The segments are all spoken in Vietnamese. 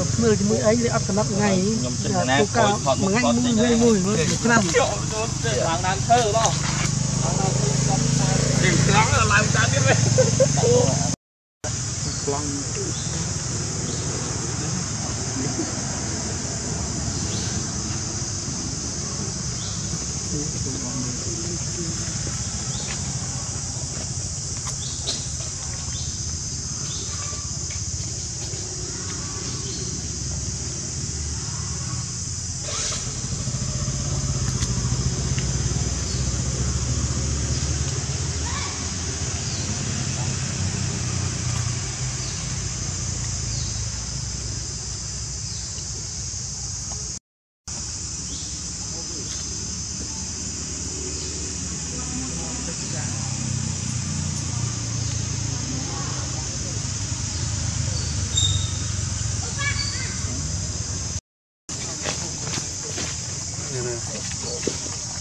បើភ្នើជាមួយអីវាអត់កំណត់ថ្ងៃខ្ញុំចិនណាគោលមួយថ្ងៃមួយមួយមួយឆ្នាំឡើងដើមឈើបង Đừng lắm là làm ta biết đấy. ខ្ញុំមា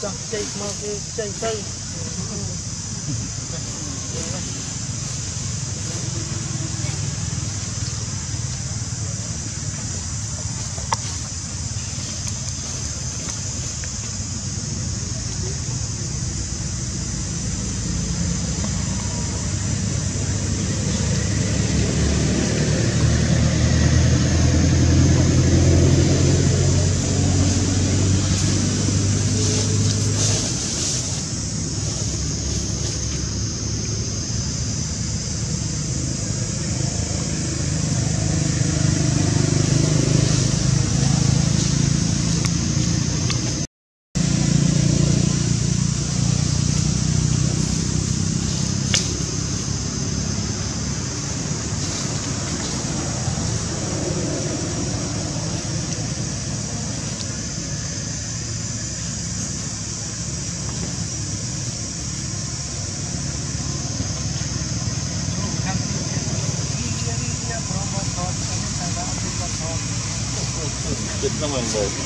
Don't take my good, say. Bekleme oldu.